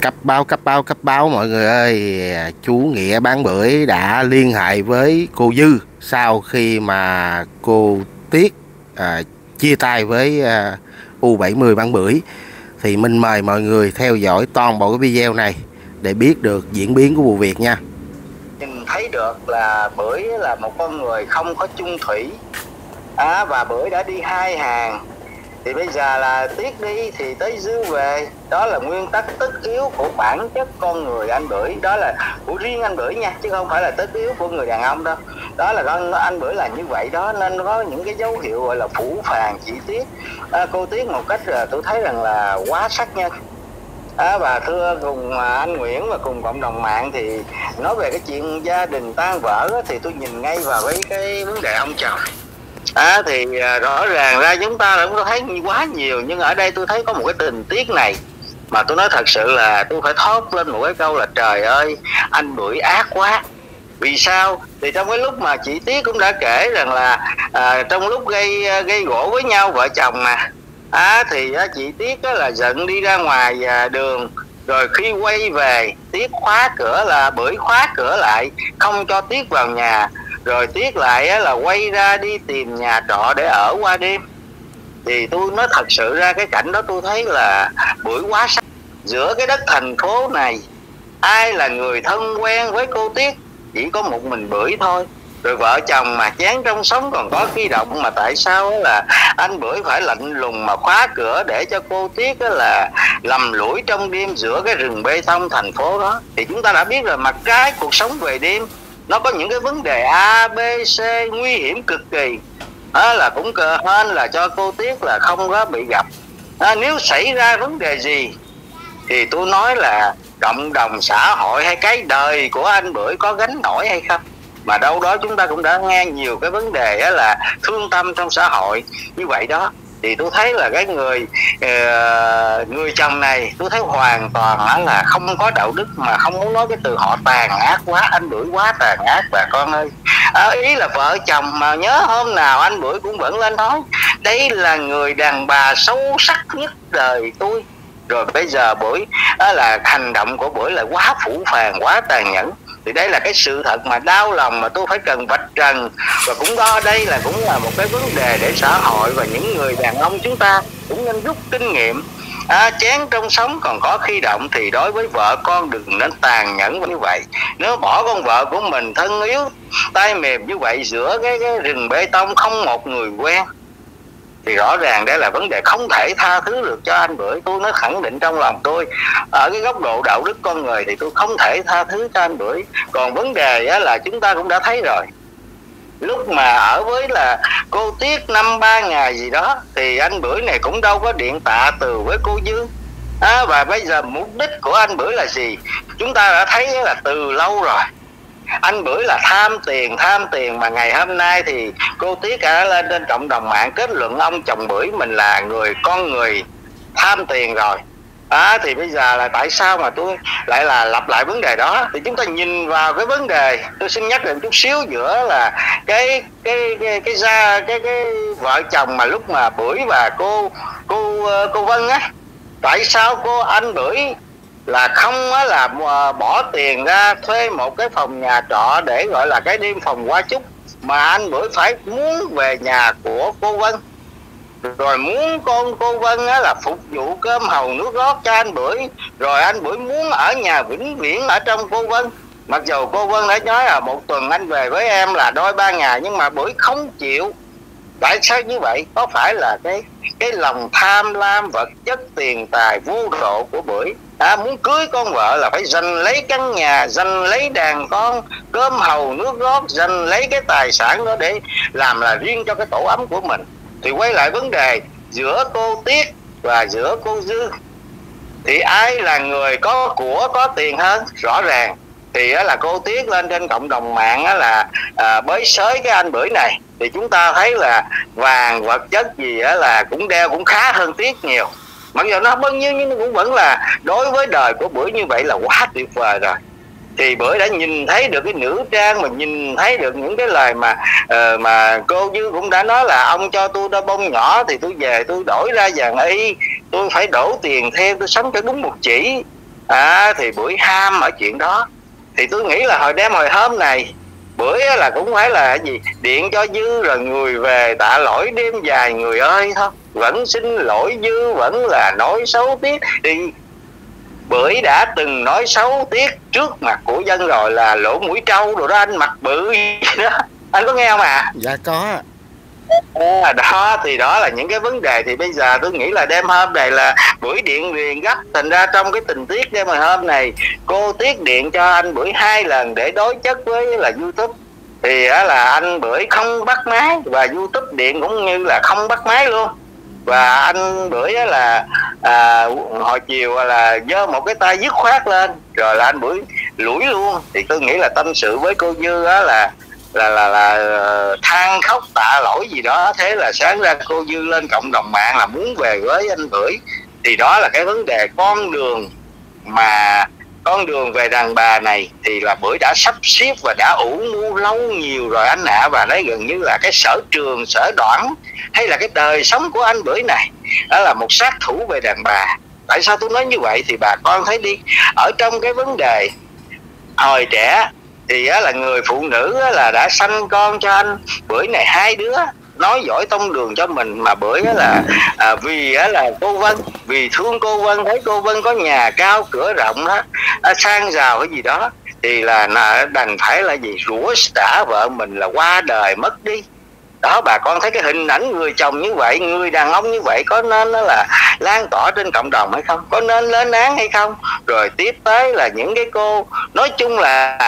cấp báo cấp báo cấp báo mọi người ơi. Chú nghĩa bán bưởi đã liên hệ với cô dư sau khi mà cô tiết à, chia tay với à, u 70 bán bưởi. Thì mình mời mọi người theo dõi toàn bộ cái video này để biết được diễn biến của vụ việc nha. Nhìn thấy được là bưởi là một con người không có chung thủy. À, và bưởi đã đi hai hàng thì bây giờ là tiết đi thì tới dư về. Đó là nguyên tắc tất yếu của bản chất con người anh bưởi. Đó là của riêng anh bưởi nha chứ không phải là tất yếu của người đàn ông đâu. Đó là con anh bưởi là như vậy đó nên có những cái dấu hiệu gọi là phủ phàng chỉ tiết à, cô tiết một cách là tôi thấy rằng là quá sắc nhân. À, và thưa cùng à, anh Nguyễn và cùng cộng đồng mạng thì nói về cái chuyện gia đình tan vỡ thì tôi nhìn ngay vào với cái vấn đề ông chồng à, thì rõ ràng ra chúng ta cũng thấy quá nhiều nhưng ở đây tôi thấy có một cái tình tiết này mà tôi nói thật sự là tôi phải thốt lên một cái câu là trời ơi anh đuổi ác quá. Vì sao? Thì trong cái lúc mà chị tiết cũng đã kể rằng là à, trong lúc gây à, gây gỗ với nhau vợ chồng mà à, thì á, chị tiết á, là giận đi ra ngoài à, đường rồi khi quay về tiết khóa cửa là bưởi khóa cửa lại không cho tiết vào nhà rồi tiếc lại là quay ra đi tìm nhà trọ để ở qua đêm. Thì tôi nói thật sự ra cái cảnh đó tôi thấy là buổi quá sắc. Giữa cái đất thành phố này, ai là người thân quen với cô tiết chỉ có một mình bưởi thôi. Rồi vợ chồng mà chán trong sống còn có khi động mà tại sao là anh bưởi phải lạnh lùng mà khóa cửa để cho cô tiết là lầm lũi trong đêm giữa cái rừng bê tông thành phố đó. Thì chúng ta đã biết rồi mặt trái cuộc sống về đêm nó có những cái vấn đề a b c nguy hiểm cực kỳ. Đó là cũng cờ hơn là cho cô tiếc là không có bị gặp. À, nếu xảy ra vấn đề gì thì tôi nói là cộng đồng xã hội hay cái đời của anh bưởi có gánh nổi hay không? Mà đâu đó chúng ta cũng đã nghe nhiều cái vấn đề đó là thương tâm trong xã hội. Như vậy đó thì tôi thấy là cái người uh, người chồng này tôi thấy hoàn toàn là không có đạo đức mà không muốn nói cái từ họ tàn ác quá anh đuổi quá tàn ác bà con ơi. À, ý là vợ chồng mà nhớ hôm nào anh đuổi cũng vẫn lên nói đây là người đàn bà xấu sắc nhất đời tôi. Rồi bây giờ buổi đó là hành động của buổi là quá phủ phàng quá tàn nhẫn thì đây là cái sự thật mà đau lòng mà tôi phải cần vạch trần. Và cũng đó đây là cũng là một cái vấn đề để xã hội và những người đàn ông chúng ta cũng nên rút kinh nghiệm. À, chén trong sống còn có khi động thì đối với vợ con đừng nên tàn nhẫn như vậy. Nếu bỏ con vợ của mình thân yếu tay mềm như vậy giữa cái, cái rừng bê tông không một người quen thì rõ ràng đây là vấn đề không thể tha thứ được cho anh bưởi. Tôi nói khẳng định trong lòng tôi ở cái góc độ đạo đức con người thì tôi không thể tha thứ cho anh bưởi. Còn vấn đề á, là chúng ta cũng đã thấy rồi. Lúc mà ở với là cô tiết năm ba ngày gì đó thì anh bưởi này cũng đâu có điện tạ từ với cô dương. À, và bây giờ mục đích của anh bưởi là gì? Chúng ta đã thấy là từ lâu rồi anh bưởi là tham tiền tham tiền mà ngày hôm nay thì cô tiết đã lên trên cộng đồng mạng kết luận ông chồng bưởi mình là người con người tham tiền rồi. À, thì bây giờ là tại sao mà tôi lại là lặp lại vấn đề đó? Thì chúng ta nhìn vào cái vấn đề tôi xin nhắc một chút xíu giữa là cái cái cái cái gia cái, cái vợ chồng mà lúc mà bưởi và cô cô ờ, cô vân á tại sao cô anh bưởi là không á là à, bỏ tiền ra thuê một cái phòng nhà trọ để gọi là cái đêm phòng qua chúc. Mà anh bữa phải muốn về nhà của cô vân. Rồi muốn con cô Vân á, là phục vụ cơm hầu nước gót cho anh Bưởi. Rồi anh Bưởi muốn ở nhà vĩnh viễn ở trong cô Vân. Mặc dù cô Vân đã nói là một tuần anh về với em là đôi ba ngày nhưng mà Bưởi không chịu. Tại sao như vậy? Có phải là cái cái lòng tham lam vật chất tiền tài vô độ của Bưởi? À, muốn cưới con vợ là phải giành lấy căn nhà giành lấy đàn con cơm hầu nước gót, giành lấy cái tài sản đó để làm là riêng cho cái tổ ấm của mình. Thì quay lại vấn đề giữa cô tiết và giữa cô dư. Thì ai là người có của có tiền hơn? Rõ ràng. Thì là cô tiết lên trên cộng đồng mạng là à, bới xới cái anh bưởi này. Thì chúng ta thấy là vàng vật chất gì á là cũng đeo cũng khá hơn tiết nhiều mặc dù nó bao nhiêu nhưng cũng vẫn là đối với đời của bưởi như vậy là quá tuyệt vời rồi. Thì bữa đã nhìn thấy được cái nữ trang mà nhìn thấy được những cái lời mà uh, mà cô dư cũng đã nói là ông cho tôi đôi bông nhỏ thì tôi về tôi đổi ra vàng y tôi phải đổ tiền theo tôi sống cho đúng một chỉ. À, thì bưởi ham ở chuyện đó. Thì tôi nghĩ là hồi đêm hồi hôm này bưởi là cũng phải là gì? Điện cho dư rồi người về tạ lỗi đêm dài người ơi thôi vẫn xin lỗi dư vẫn là nói xấu tiết thì bưởi đã từng nói xấu tiết trước mặt của dân rồi là lỗ mũi trâu rồi đó anh mặt bự đó. Anh có nghe không ạ? À? dạ có. À, đó thì đó là những cái vấn đề. Thì bây giờ tôi nghĩ là đêm hôm này là buổi điện liền gấp thành ra trong cái tình tiết đêm hôm này cô tiết điện cho anh buổi hai lần để đối chất với là youtube. Thì là anh bưởi không bắt máy và youtube điện cũng như là không bắt máy luôn và anh bưởi là à, hồi chiều là giơ một cái tay dứt khoát lên rồi là anh bưởi lủi luôn. Thì tôi nghĩ là tâm sự với cô như á là là là là ờ, than khóc tạ lỗi gì đó. Thế là sáng ra cô dư lên cộng đồng mạng là muốn về với anh bưởi. Thì đó là cái vấn đề con đường mà con đường về đàn bà này thì là bưởi đã sắp xếp và đã ủ mưu lâu nhiều rồi anh ạ. Và đấy gần như là cái sở trường sở đoạn hay là cái đời sống của anh bưởi này đó là một sát thủ về đàn bà. Tại sao tôi nói như vậy thì bà con thấy đi ở trong cái vấn đề hồi trẻ thì á, là người phụ nữ á, là đã sanh con cho anh. Bưởi này hai đứa nói giỏi tông đường cho mình mà bởi là à, vì á, là cô Vân vì thương cô Vân thấy cô Vân có nhà cao cửa rộng đó à, sang giàu cái gì đó thì là đành phải là gì? Rủa xả vợ mình là qua đời mất đi. Đó bà con thấy cái hình ảnh người chồng như vậy người đàn ông như vậy có nên nó là lan tỏa trên cộng đồng hay không? Có nên lên án hay không? Rồi tiếp tới là những cái cô nói chung là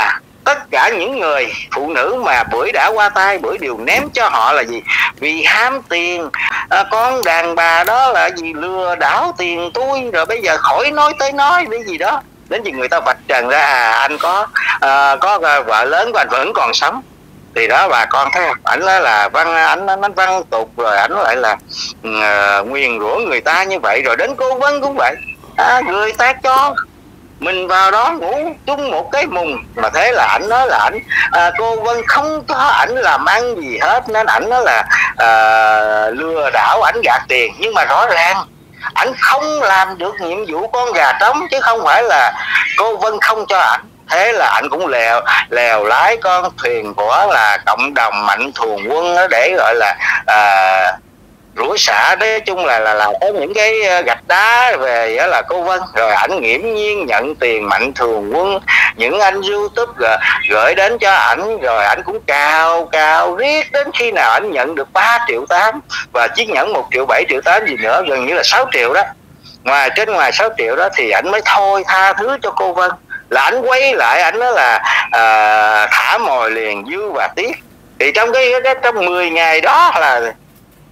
tất cả những người phụ nữ mà bưởi đã qua tay bưởi đều ném cho họ là gì? Vì ham tiền. À, con đàn bà đó là gì? Lừa đảo tiền tôi rồi bây giờ khỏi nói tới nói cái gì đó. Đến khi người ta vạch trần ra à anh có à, có vợ lớn của anh vẫn còn sống. Thì đó bà con thấy không? Ảnh đó là văn ảnh nó văn tục rồi ảnh lại là uh, nguyền rủa người ta như vậy rồi đến cô vân cũng vậy. À, người ta cho mình vào đó ngủ chung một cái mùng. Mà thế là ảnh nói là ảnh à, cô vân không có ảnh làm ăn gì hết nên ảnh nói là à, lừa đảo ảnh gạt tiền. Nhưng mà rõ ràng ảnh không làm được nhiệm vụ con gà trống chứ không phải là cô vân không cho ảnh. Thế là anh cũng lèo lèo lái con thuyền của là cộng đồng mạnh thường quân đó để gọi là à, rủa xả nói chung là là là có những cái ờ, gạch đá về đó là cô Vân rồi ảnh nghiễm nhiên nhận tiền mạnh thường quân. Những anh YouTube rồi gửi đến cho ảnh rồi ảnh cũng cao cao riết đến khi nào ảnh nhận được 3 triệu tám và chiếc nhẫn một triệu bảy triệu tám gì nữa gần như là 6 triệu đó. Ngoài trên ngoài 6 triệu đó thì ảnh mới thôi tha thứ cho cô Vân. Là ảnh quay lại ảnh nói là à, thả mồi liền dư và tiếc. Thì trong cái, cái trong 10 ngày đó là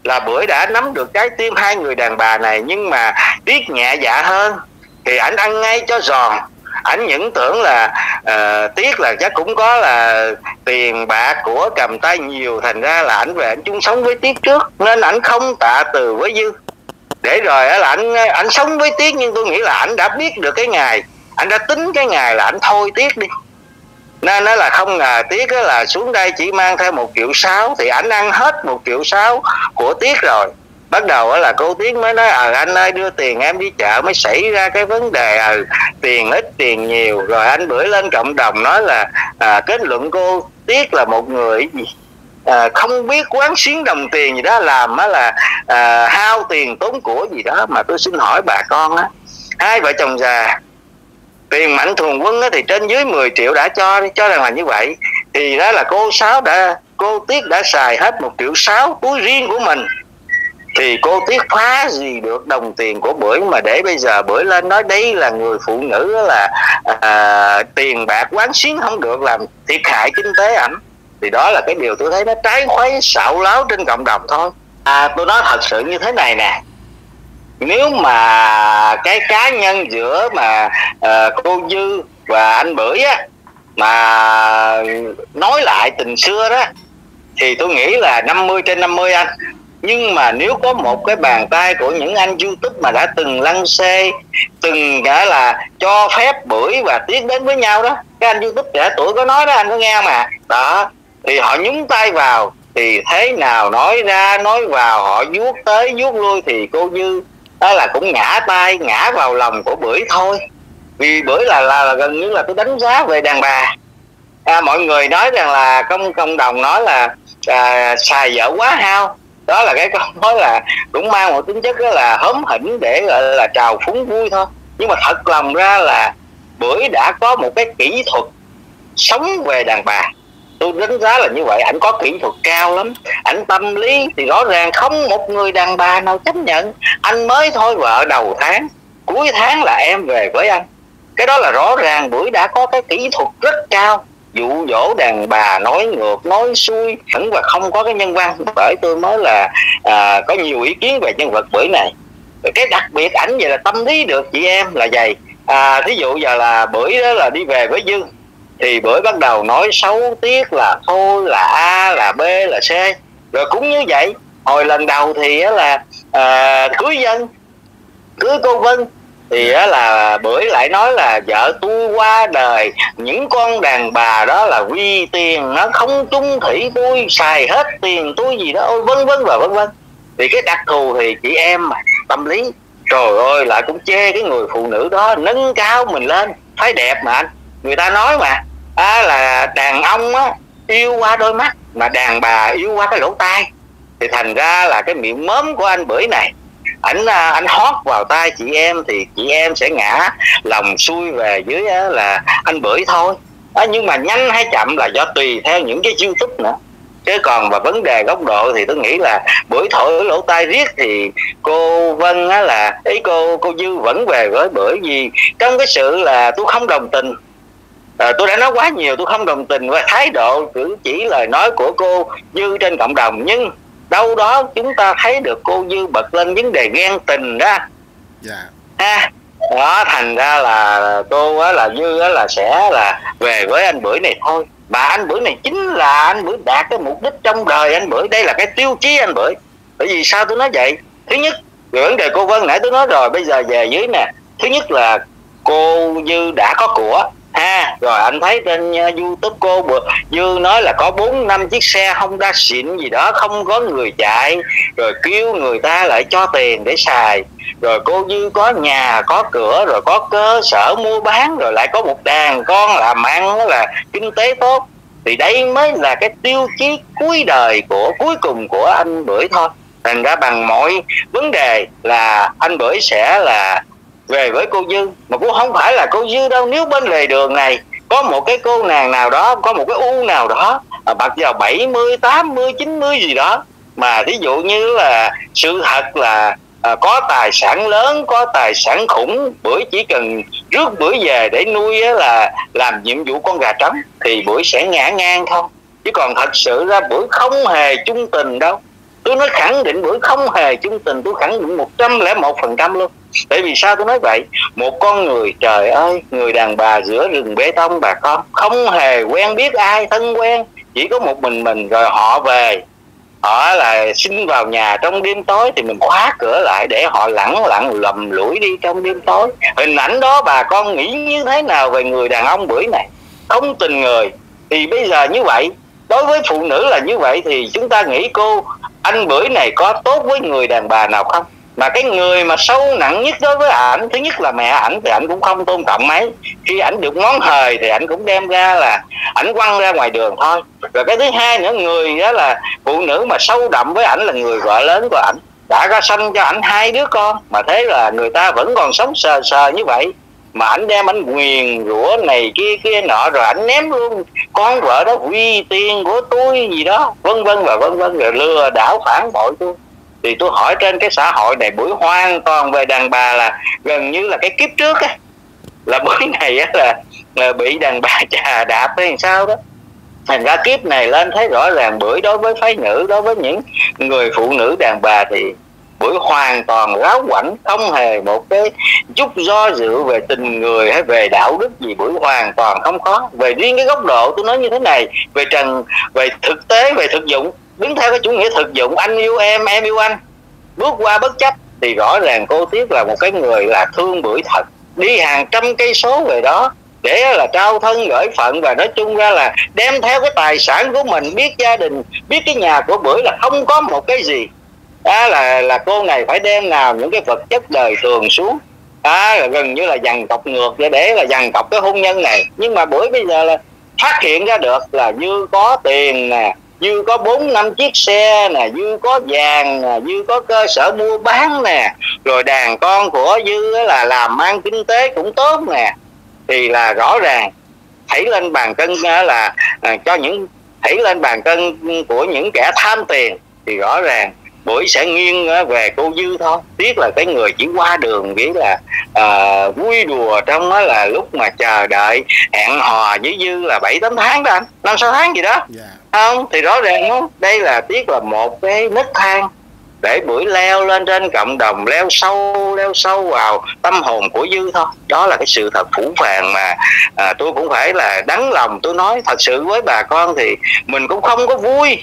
là bưởi đã nắm được trái tim hai người đàn bà này nhưng mà tiếc nhẹ dạ hơn thì ảnh ăn ngay cho giòn. Ảnh những tưởng là uh, tiếc là chắc cũng có là tiền bạc của cầm tay nhiều thành ra là ảnh về ảnh chung sống với tiếc trước nên ảnh không tạ từ với dư. Để rồi là ảnh ảnh sống với tiếc nhưng tôi nghĩ là ảnh đã biết được cái ngày ảnh đã tính cái ngày là ảnh thôi tiếc đi nên nó là không ngờ tiết là xuống đây chỉ mang theo một triệu sáu thì ảnh ăn hết một triệu sáu của tiết rồi. Bắt đầu là cô tiết mới nói ờ à, anh ơi đưa tiền em đi chợ. Mới xảy ra cái vấn đề à, tiền ít tiền nhiều. Rồi anh bữa lên cộng đồng nói là à, kết luận cô tiết là một người gì à, không biết quán xuyến đồng tiền gì đó làm á là à, hao tiền tốn của gì đó mà tôi xin hỏi bà con á. Hai vợ chồng già tiền mạnh thường quân thì trên dưới 10 triệu đã cho cho rằng là như vậy. Thì đó là cô sáu đã cô tiết đã xài hết một triệu sáu túi riêng của mình. Thì cô tiết phá gì được đồng tiền của bưởi mà để bây giờ bưởi lên nói đây là người phụ nữ là à, tiền bạc quán xuyến không được làm thiệt hại kinh tế ảnh thì đó là cái điều tôi thấy nó trái khuấy xạo láo trên cộng đồng thôi. À tôi nói thật sự như thế này nè nếu mà cái cá nhân giữa mà uh, cô dư và anh bưởi á mà nói lại tình xưa đó thì tôi nghĩ là 50 trên 50 anh. Nhưng mà nếu có một cái bàn tay của những anh youtube mà đã từng lăn xê từng đã là cho phép bưởi và tiến đến với nhau đó cái anh youtube trẻ tuổi có nói đó anh có nghe mà đó thì họ nhúng tay vào thì thế nào nói ra nói vào họ vuốt tới vuốt lui thì cô dư đó là cũng ngã tay ngã vào lòng của bưởi thôi. Vì bưởi là, là là gần như là tôi đánh giá về đàn bà. À, mọi người nói rằng là công cộng đồng nói là à, xài dở quá hao. Đó là cái câu nói là cũng mang một tính chất đó là hớm hỉnh để gọi là trào phúng vui thôi. Nhưng mà thật lòng ra là bưởi đã có một cái kỹ thuật sống về đàn bà tôi đánh giá là như vậy. Ảnh có kỹ thuật cao lắm. Ảnh tâm lý thì rõ ràng không một người đàn bà nào chấp nhận. Anh mới thôi vợ đầu tháng cuối tháng là em về với anh. Cái đó là rõ ràng bưởi đã có cái kỹ thuật rất cao. Dụ dỗ đàn bà nói ngược nói xuôi vẫn và không có cái nhân văn. Bởi tôi mới là à, có nhiều ý kiến về nhân vật bưởi này. Cái đặc biệt ảnh vậy là tâm lý được chị em là vậy. À, thí dụ giờ là bưởi đó là đi về với dương thì bởi bắt đầu nói xấu tiếc là thôi là a là b là c. Rồi cũng như vậy hồi lần đầu thì là à, cưới dân cưới cô vân. Thì á là bưởi lại nói là vợ tôi qua đời những con đàn bà đó là vì tiền nó không chung thủy tôi xài hết tiền tôi gì đó ôi vân vân và vân vân. Thì cái đặc thù thì chị em mà tâm lý trời ơi lại cũng chê cái người phụ nữ đó nâng cao mình lên. Thấy đẹp mà anh người ta nói mà à, là đàn ông á yêu qua đôi mắt mà đàn bà yêu qua cái lỗ tai. Thì thành ra là cái miệng mớm của anh bưởi này ảnh à, anh hót vào tay chị em thì chị em sẽ ngã lòng xuôi về dưới là anh bưởi thôi. À, nhưng mà nhanh hay chậm là do tùy theo những cái chiêu thức nữa. Chứ còn và vấn đề góc độ thì tôi nghĩ là bưởi thổi lỗ tai riết thì cô vân á là ý cô cô dư vẫn về với bưởi vì trong cái sự là tôi không đồng tình à, tôi đã nói quá nhiều tôi không đồng tình với thái độ cử chỉ lời nói của cô dư trên cộng đồng nhưng đâu đó chúng ta thấy được cô dư bật lên vấn đề ghen tình đó dạ. Ha đó thành ra là cô á là dư á là sẽ là về với anh bưởi này thôi. Mà anh bưởi này chính là anh bưởi đạt cái mục đích trong đời anh bưởi đây là cái tiêu chí anh bưởi. Bởi vì sao tôi nói vậy? Thứ nhất về vấn đề cô vân nãy tôi nói rồi bây giờ về dưới nè. Thứ nhất là cô dư đã có của rồi anh thấy trên ờ, youtube cô bữa dư nói là có bốn, năm chiếc xe honda xịn gì đó, không có người chạy. Rồi kêu người ta lại cho tiền để xài. Rồi cô dư có nhà, có cửa, rồi có cơ sở mua bán, rồi lại có một đàn con làm ăn là kinh tế tốt. Thì đây mới là cái tiêu chí cuối đời của, cuối cùng của anh bưởi thôi. Thành ra bằng mọi vấn đề là anh bưởi sẽ là về với cô dư mà cũng không phải là cô dư đâu. Nếu bên lề đường này có một cái cô nàng nào đó có một cái u nào đó à, vào 70, 80, 90 gì đó mà ví dụ như là sự thật là à, có tài sản lớn có tài sản khủng bữa chỉ cần rước bữa về để nuôi á, là làm nhiệm vụ con gà trống thì bữa sẽ ngã ngang không? Chứ còn thật sự ra bữa không hề chung tình đâu tôi nói khẳng định bữa không hề chung tình, tôi khẳng định một trăm lẻ một phần trăm luôn. Tại vì sao tôi nói vậy? Một con người, trời ơi, người đàn bà giữa rừng bê tông bà con, không hề quen biết ai, thân quen. Chỉ có một mình mình, rồi họ về. Họ là xin vào nhà trong đêm tối, thì mình khóa cửa lại để họ lẳng lặng, lầm lũi đi trong đêm tối. Hình ảnh đó bà con nghĩ như thế nào về người đàn ông bưởi này? Không tình người. Thì bây giờ như vậy đối với phụ nữ là như vậy thì chúng ta nghĩ cô, anh bưởi này có tốt với người đàn bà nào không? Mà cái người mà sâu nặng nhất đối với ảnh, thứ nhất là mẹ ảnh, thì ảnh cũng không tôn trọng mấy. Khi ảnh được món hời thì ảnh cũng đem ra là ảnh quăng ra ngoài đường thôi. Rồi cái thứ hai nữa, người đó là phụ nữ mà sâu đậm với ảnh là người vợ lớn của ảnh. Đã có sanh cho ảnh hai đứa con, mà thế là người ta vẫn còn sống sờ sờ như vậy mà ảnh đem ảnh quyền rủa này kia kia nọ rồi ảnh ném luôn. Con vợ đó uy tiền của tôi gì đó. Vân vân và vân vân rồi lừa đảo phản bội tôi. Thì tôi hỏi trên cái xã hội này buổi hoang toàn về đàn bà là gần như là cái kiếp trước á. Là buổi này á là, là bị đàn bà chà đạp hay sao đó. Thành ra kiếp này lên thấy rõ ràng bưởi đối với phái nữ đối với những người phụ nữ đàn bà thì bưởi hoàn toàn ráo quảnh, không hề một cái chút do dự về tình người hay về đạo đức gì buổi hoàn toàn không có. Về riêng cái góc độ tôi nói như thế này, về trần, về thực tế, về thực dụng, đứng theo cái chủ nghĩa thực dụng, anh yêu em em yêu anh. Bước qua bất chấp thì rõ ràng cô tiếp là một cái người là thương bưởi thật. Đi hàng trăm cây số về đó để là trao thân gửi phận và nói chung ra là đem theo cái tài sản của mình, biết gia đình, biết cái nhà của bưởi là không có một cái gì đó là là cô này phải đem nào những cái vật chất đời thường xuống. À, gần như là dằn cọc ngược để để là dằn cọc cái hôn nhân này. Nhưng mà buổi bây giờ là phát hiện ra được là như có tiền nè Dư có bốn năm chiếc xe nè Dư có vàng nè Dư có cơ sở mua bán nè Rồi đàn con của Dư là làm ăn kinh tế cũng tốt nè Thì là rõ ràng Thảy lên bàn cân là à, cho những Thảy lên bàn cân của những kẻ tham tiền Thì rõ ràng buổi sẽ nghiêng về cô dư thôi tiếc là cái người chỉ qua đường nghĩ là uh, vui đùa trong đó là lúc mà chờ đợi hẹn hò với dư là bảy tám tháng đó anh năm sáu tháng gì đó yeah. Dạ. không thì rõ ràng đó, đây là tiếc là một cái nấc thang để buổi leo lên trên cộng đồng leo sâu leo sâu vào tâm hồn của dư thôi đó là cái sự thật phủ phàng mà à, tôi cũng phải là đắng lòng tôi nói thật sự với bà con thì mình cũng không có vui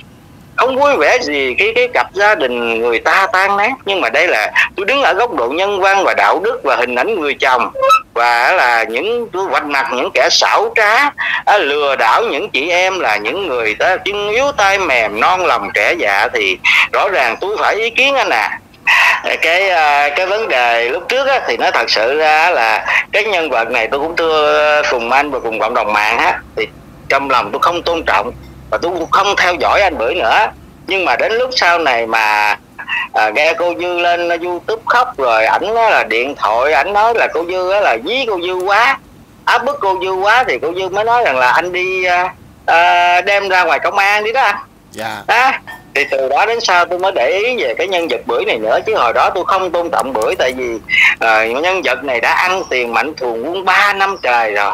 không vui vẻ gì cái cái cặp gia đình người ta tan nát. Nhưng mà đây là tôi đứng ở góc độ nhân văn và đạo đức và hình ảnh người chồng. Và là những tôi vạch mặt những kẻ xảo trá à, lừa đảo những chị em là những người ta chân yếu tay mềm non lòng trẻ dạ. Thì rõ ràng tôi phải ý kiến anh à cái cái vấn đề lúc trước á, thì nó thật sự ra là cái nhân vật này tôi cũng thưa cùng anh và cùng cộng đồng mạng á thì trong lòng tôi không tôn trọng và tôi cũng không theo dõi anh bưởi nữa. Nhưng mà đến lúc sau này mà à, nghe cô dư lên youtube khóc rồi ảnh là điện thoại ảnh nói là cô dư là dí cô dư quá. Áp bức cô dư quá thì cô dư mới nói rằng là anh đi à, à, đem ra ngoài công an đi đó anh. Dạ. À, thì từ đó đến sau tôi mới để ý về cái nhân vật bưởi này nữa. Chứ hồi đó tôi không tôn trọng bưởi tại vì à, nhân vật này đã ăn tiền mạnh thường quân 3 năm trời rồi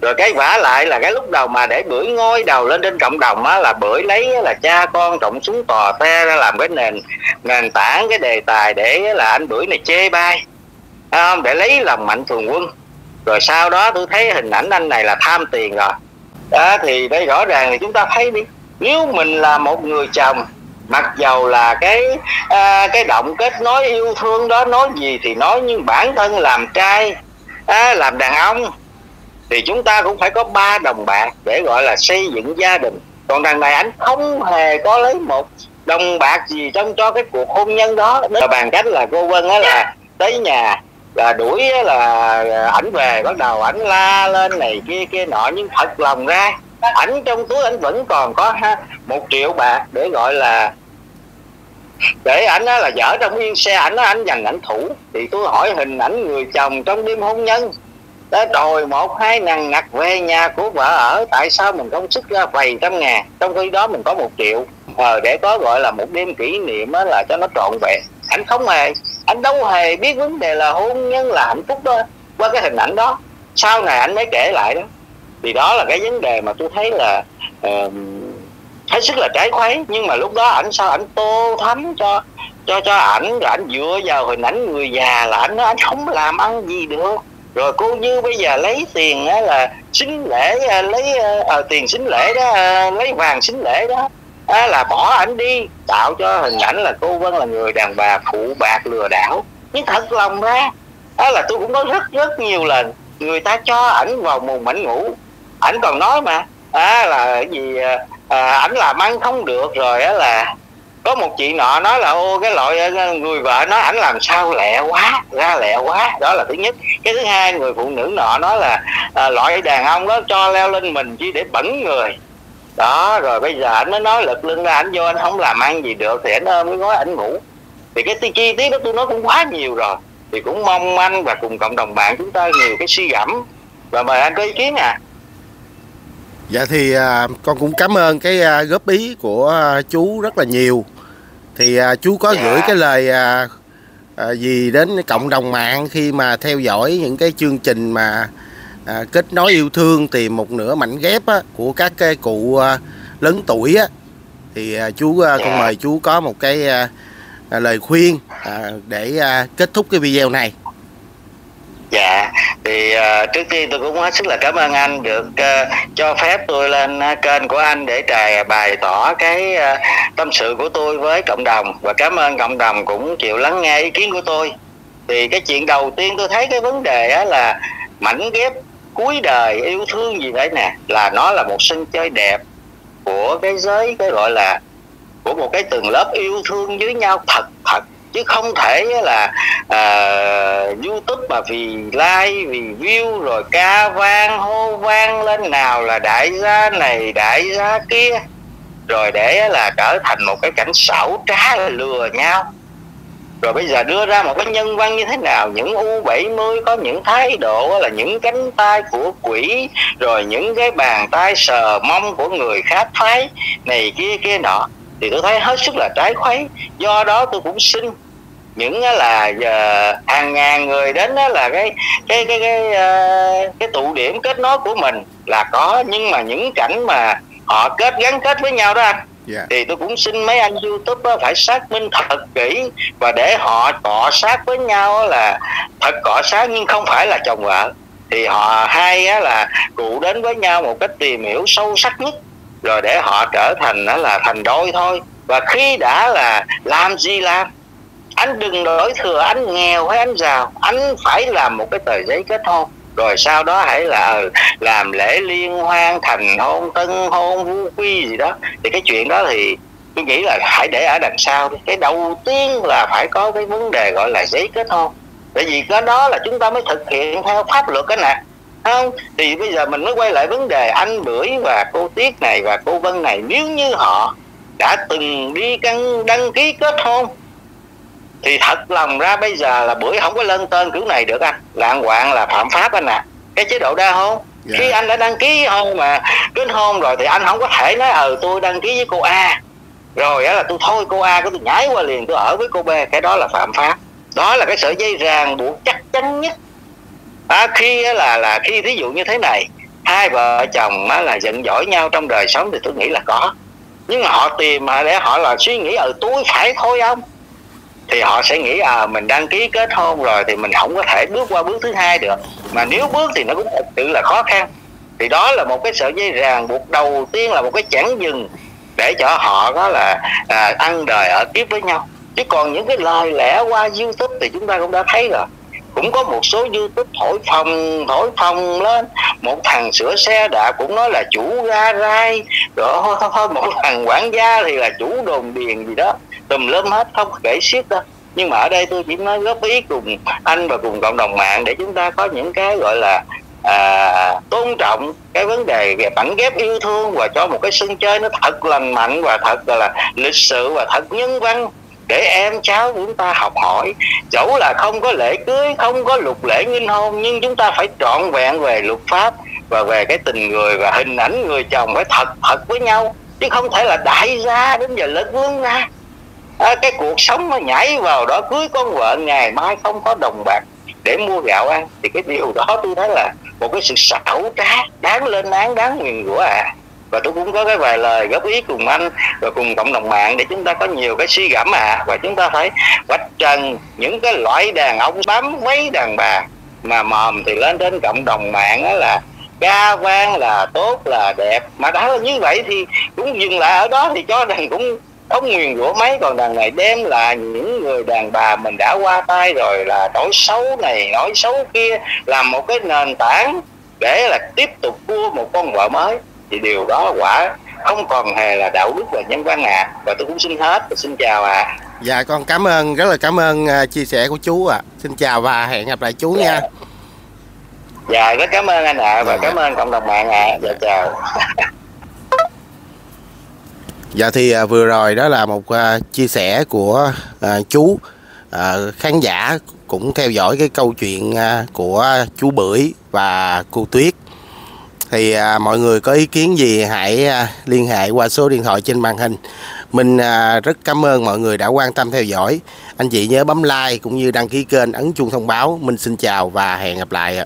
rồi cái vả lại là cái lúc đầu mà để bưởi ngôi đầu lên trên cộng đồng á là bưởi lấy là cha con trọng súng tò te ra làm cái nền nền tảng cái đề tài để là anh bưởi này chê bai. Không? Để lấy lòng mạnh thường quân. Rồi sau đó tôi thấy hình ảnh anh này là tham tiền rồi. Đó thì đây rõ ràng thì chúng ta thấy đi. Nếu mình là một người chồng mặc dầu là cái à, cái động kết nối yêu thương đó nói gì thì nói nhưng bản thân làm trai à, làm đàn ông thì chúng ta cũng phải có ba đồng bạc để gọi là xây dựng gia đình. Còn đằng này anh không hề có lấy một đồng bạc gì trong cho cái cuộc hôn nhân đó. Là bàn cách là cô vân á là tới nhà, là đuổi là à, ảnh về. Bắt đầu ảnh la lên này kia kia nọ. Nhưng thật lòng ra, ảnh trong túi ảnh vẫn còn có ha, một triệu bạc để gọi là để ảnh là dở trong yên xe. Ảnh ảnh dành ảnh thủ. Thì tôi hỏi hình ảnh người chồng trong đêm hôn nhân đã đòi một hai nằng ngặt về nhà của vợ ở tại sao mình không sức ra vài trăm ngàn? Trong khi đó mình có một triệu. Ờ, để có gọi là một đêm kỷ niệm á, là cho nó trọn vẹn. Anh không hề anh đâu hề biết vấn đề là hôn nhân là hạnh phúc đó qua cái hình ảnh đó. Sau này anh mới kể lại đó. Thì đó là cái vấn đề mà tôi thấy là uh, hết sức là trái khuấy. Nhưng mà lúc đó ảnh sao ảnh tô thắm cho cho cho ảnh rồi ảnh dựa vào hình ảnh người già là ảnh anh không làm ăn gì được rồi cô như bây giờ lấy tiền á là xính lễ à, lấy à, à, tiền xính lễ đó à, lấy vàng xính lễ đó á, là bỏ ảnh đi tạo cho hình ảnh là cô vân là người đàn bà phụ bạc lừa đảo. Nhưng thật lòng ra đó là tôi cũng nói rất rất nhiều lần người ta cho ảnh vào mùng ảnh ngủ. Ảnh còn nói mà á là gì à, ảnh làm ăn không được rồi á là có một chị nọ nói là ô cái loại ờ, người vợ nói ảnh làm sao lẹ quá ra lẹ quá. Đó là thứ nhất. Cái thứ hai người phụ nữ nọ nói là à, loại đàn ông đó cho leo lên mình chỉ để bẩn người. Đó rồi bây giờ anh mới nói lực lưng ra anh vô anh không làm ăn gì được thì anh ôm cái gói anh ngủ. Thì cái chi tiết đó tôi nói cũng quá nhiều rồi. Thì cũng mong anh và cùng cộng đồng bạn chúng ta nhiều cái suy gẫm. Và mời anh có ý kiến à dạ thì à, con cũng cảm ơn cái à, góp ý của à, chú rất là nhiều thì à, chú có dạ. gửi cái lời à, à, gì đến cộng đồng mạng khi mà theo dõi những cái chương trình mà à, kết nối yêu thương tìm một nửa mảnh ghép á, của các cái cụ à, lớn tuổi á thì à, chú à, con dạ. mời chú có một cái à, à, lời khuyên à, để à, kết thúc cái video này dạ. Thì uh, trước tiên tôi cũng hết sức là cảm ơn anh được uh, cho phép tôi lên uh, kênh của anh để trà bày tỏ cái uh, tâm sự của tôi với cộng đồng. Và cảm ơn cộng đồng cũng chịu lắng nghe ý kiến của tôi. Thì cái chuyện đầu tiên tôi thấy cái vấn đề á là mảnh ghép cuối đời yêu thương gì đấy nè là nó là một sân chơi đẹp của cái giới cái gọi là của một cái tầng lớp yêu thương với nhau thật thật chứ không thể là uh, youtube mà vì like vì view rồi ca vang hô vang lên nào là đại gia này đại gia kia. Rồi để là trở thành một cái cảnh xảo trá lừa nhau. Rồi bây giờ đưa ra một cái nhân văn như thế nào? Những u 70 có những thái độ là những cánh tay của quỷ rồi những cái bàn tay sờ mông của người khác phái này kia kia nọ. Thì tôi thấy hết sức là trái khuấy. Do đó tôi cũng xin những là hàng ngàn người đến đó là cái cái cái cái cái, ờ, cái tụ điểm kết nối của mình là có nhưng mà những cảnh mà họ kết gắn kết với nhau đó anh yeah. Dạ. thì tôi cũng xin mấy anh youtube phải xác minh thật kỹ và để họ cọ sát với nhau là thật cọ sát nhưng không phải là chồng vợ thì họ hai á, là cụ đến với nhau một cách tìm hiểu sâu sắc nhất rồi để họ trở thành đó là thành đôi thôi và khi đã là làm gì làm anh đừng đổi thừa anh nghèo hay anh giàu. Anh phải làm một cái tờ giấy kết hôn. Rồi sau đó hãy là ừ, làm lễ liên hoan thành hôn tân hôn vũ quy gì đó. Thì cái chuyện đó thì tôi nghĩ là hãy để ở đằng sau đi. Cái đầu tiên là phải có cái vấn đề gọi là giấy kết hôn. Bởi vì cái đó là chúng ta mới thực hiện theo pháp luật cái nè. Không? Thì bây giờ mình mới quay lại vấn đề anh bưởi và cô tiết này và cô vân này. Nếu như họ đã từng đi đăng, đăng ký kết hôn thì thật lòng ra bây giờ là bưởi không có lên tên kiểu này được anh. Lạng quạng là phạm pháp anh à cái chế độ đa hôn. Yeah. Dạ. khi anh đã đăng ký hôn mà kết hôn rồi thì anh không có thể nói ờ tôi đăng ký với cô A. Rồi á là tôi thôi cô A của tôi nhảy qua liền tôi ở với cô B. Cái đó là phạm pháp. Đó là cái sợi dây ràng buộc chắc chắn nhất. À, khi là là khi thí dụ như thế này hai vợ chồng á, là giận dỗi nhau trong đời sống thì tôi nghĩ là có. Nhưng mà họ tìm mà để họ là suy nghĩ ờ, tôi phải thôi ông thì họ sẽ nghĩ à mình đăng ký kết hôn rồi thì mình không có thể bước qua bước thứ hai được. Mà nếu bước thì nó cũng thật sự là khó khăn. Thì đó là một cái sợi dây ràng buộc đầu tiên là một cái chảng dừng để cho họ có là à, ăn đời ở tiếp với nhau. Chứ còn những cái lời lẽ qua youtube thì chúng ta cũng đã thấy rồi. Cũng có một số youtube thổi phồng thổi phồng lên. Một thằng sửa xe đã cũng nói là chủ rai. Rồi một thằng quản gia thì là chủ đồn điền gì đó tùm lum hết không kể xiết đâu. Nhưng mà ở đây tôi chỉ nói góp ý cùng anh và cùng cộng đồng mạng để chúng ta có những cái gọi là à, tôn trọng cái vấn đề về bản ghép yêu thương và cho một cái sân chơi nó thật lành mạnh và thật là lịch sự và thật nhân văn để em cháu của chúng ta học hỏi. Dẫu là không có lễ cưới không có luật lễ nghinh hôn nhưng chúng ta phải trọn vẹn về luật pháp và về cái tình người và hình ảnh người chồng phải thật thật với nhau. Chứ không thể là đại gia đến giờ lớn vương ra à, cái cuộc sống nó nhảy vào đó cưới con vợ ngày mai không có đồng bạc để mua gạo ăn. Thì cái điều đó tôi nói là một cái sự xảo trá đáng lên án đáng nguyền rủa à và tôi cũng có cái vài lời góp ý cùng anh và cùng cộng đồng mạng để chúng ta có nhiều cái suy gẫm à và chúng ta phải vạch trần những cái loại đàn ông bám mấy đàn bà mà mòm thì lên trên cộng đồng mạng là ca vang là tốt là đẹp. Mà đã là như vậy thì cũng dừng lại ở đó thì cho rằng cũng không nguyền rủa mấy còn đằng này đem là những người đàn bà mình đã qua tay rồi là nói xấu này nói xấu kia làm một cái nền tảng để là tiếp tục cua một con vợ mới thì điều đó quả không còn hề là đạo đức và nhân văn à và tôi cũng xin hết và xin chào ạ à. dạ con cảm ơn rất là cảm ơn uh, chia sẻ của chú ạ à. xin chào và hẹn gặp lại chú dạ. nha dạ rất cảm ơn anh ạ à, và dạ. cảm ơn cộng đồng mạng ạ à. dạ chào Dạ thì à, vừa rồi đó là một à, chia sẻ của à, chú. À, khán giả cũng theo dõi cái câu chuyện à, của chú Bưởi và cô Tuyết. Thì à, mọi người có ý kiến gì hãy à, liên hệ qua số điện thoại trên màn hình. Mình à, rất cảm ơn mọi người đã quan tâm theo dõi. Anh chị nhớ bấm like cũng như đăng ký kênh ấn chuông thông báo. Mình xin chào và hẹn gặp lại ạ.